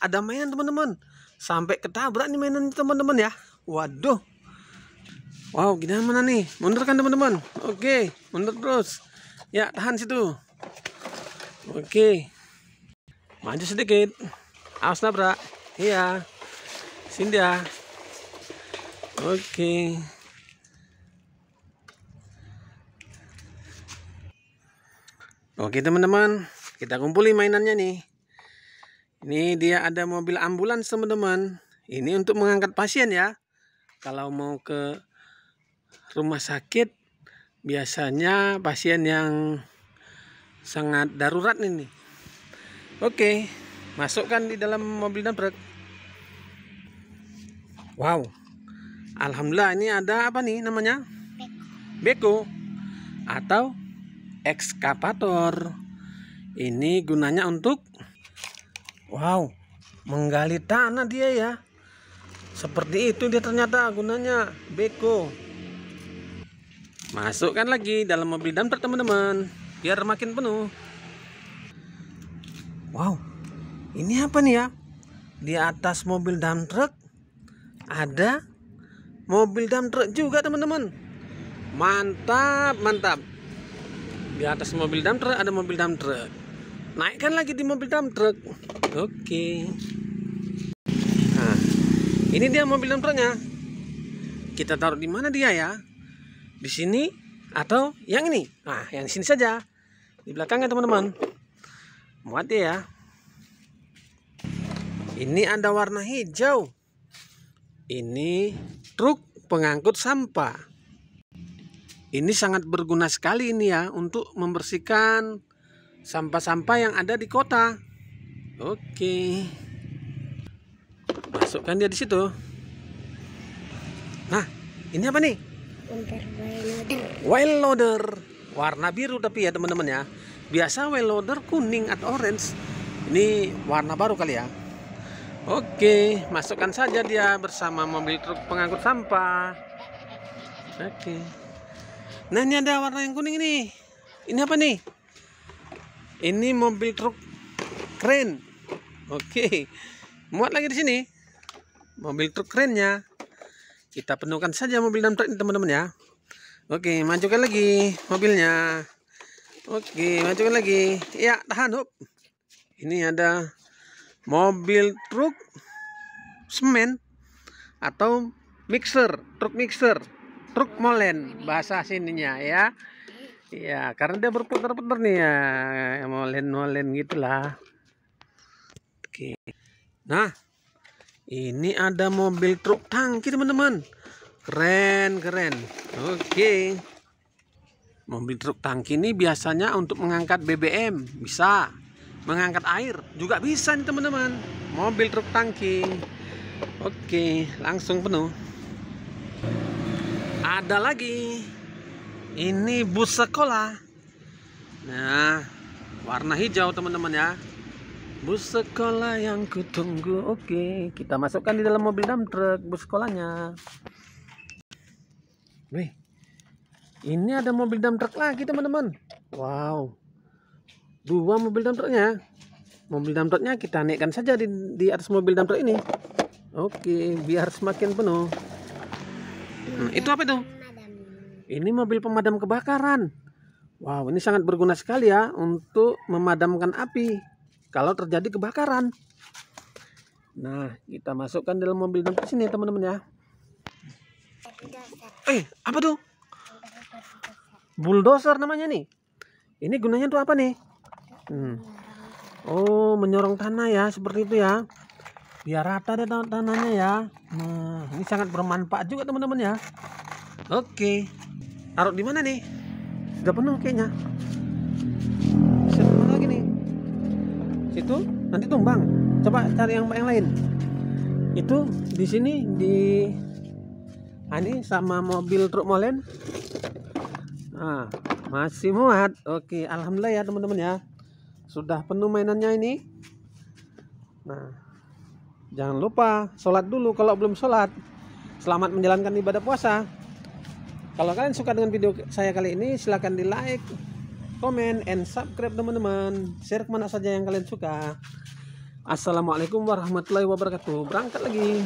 ada mainan teman-teman. Sampai ketabrak nih mainan teman-teman ya. Waduh. Wow, gimana nih? Mundur kan teman-teman? Oke, mundur terus. Ya, tahan situ. Oke. Maju sedikit. Awas nabrak. Iya. Sini dia. Oke. Oke teman-teman, kita kumpuli mainannya nih. Ini dia ada mobil ambulans teman-teman. Ini untuk mengangkat pasien ya. Kalau mau ke rumah sakit, biasanya pasien yang sangat darurat ini. Oke, masukkan di dalam mobil dump Wow, Alhamdulillah ini ada apa nih namanya? Beko atau ekskavator. Ini gunanya untuk wow, menggali tanah dia ya. Seperti itu dia ternyata gunanya beko. Masukkan lagi dalam mobil dumper teman-teman, biar makin penuh. Wow, ini apa nih ya? Di atas mobil dump truck ada mobil dump truck juga teman-teman. Mantap, mantap di atas mobil dump truck ada mobil dump truck naikkan lagi di mobil dump truck oke. Nah ini dia mobil dump trucknya kita taruh di mana dia ya? Di sini atau yang ini? Nah yang di sini saja. Di belakangnya teman-teman. Muat ya. Ini ada warna hijau. Ini truk pengangkut sampah. Ini sangat berguna sekali ini ya untuk membersihkan sampah-sampah yang ada di kota. Oke. Masukkan dia di situ. Nah, ini apa nih? Well loader. Warna biru tapi ya teman-teman ya. Biasa well loader kuning atau orange. Ini warna baru kali ya. Oke, masukkan saja dia bersama mobil truk pengangkut sampah. Oke. Nah ini ada warna yang kuning ini. Ini apa nih? Ini mobil truk keren. Oke. Muat lagi di sini. Mobil truk kerennya. Kita penuhkan saja mobil dan truk ini teman-teman ya. Oke, majukan lagi mobilnya. Oke, majukan lagi. Ya, tahan, hop. Ini ada mobil truk semen atau mixer, truk mixer truk molen bahasa sininya ya ya karena dia berputar-putar nih ya molen-molen gitulah. Oke. Nah ini ada mobil truk tangki teman-teman. Keren keren. Oke. Mobil truk tangki ini biasanya untuk mengangkat BBM bisa. Mengangkat air juga bisa nih teman-teman. Mobil truk tangki. Oke langsung penuh. Ada lagi ini bus sekolah. Nah warna hijau teman-teman ya. Bus sekolah yang kutunggu. Oke kita masukkan di dalam mobil dump truck bus sekolahnya. Wih, ini ada mobil dump truck lagi teman-teman. Wow. Dua mobil dump trucknya. Mobil dump trucknya kita naikkan saja di, di atas mobil dump truck ini. Oke biar semakin penuh. Hmm, itu apa itu? Ini mobil pemadam kebakaran. Wow, ini sangat berguna sekali ya untuk memadamkan api kalau terjadi kebakaran. Nah, kita masukkan dalam mobil dan sini teman-teman ya. Eh, apa tuh? Bulldozer namanya nih. Ini gunanya tuh apa nih? Hmm. Oh, menyorong tanah ya, seperti itu ya biar rata deh tan tanahnya ya nah ini sangat bermanfaat juga teman-teman ya oke taruh di mana nih? Sudah penuh kayaknya. Situ lagi nih? Situ? Nanti tumbang. Coba cari yang yang lain. Itu di sini di ah, ini sama mobil truk molen. Nah masih muat. Oke alhamdulillah ya teman-teman ya. Sudah penuh mainannya ini. Nah Jangan lupa sholat dulu kalau belum sholat. Selamat menjalankan ibadah puasa. Kalau kalian suka dengan video saya kali ini, silahkan di like, comment, and subscribe teman-teman. Share ke mana saja yang kalian suka. Assalamualaikum warahmatullahi wabarakatuh. Berangkat lagi.